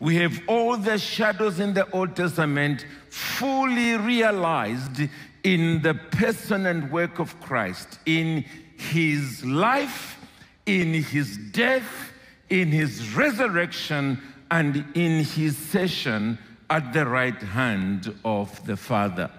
We have all the shadows in the Old Testament fully realized in the person and work of Christ, in his life, in his death, in his resurrection, and in his session at the right hand of the Father.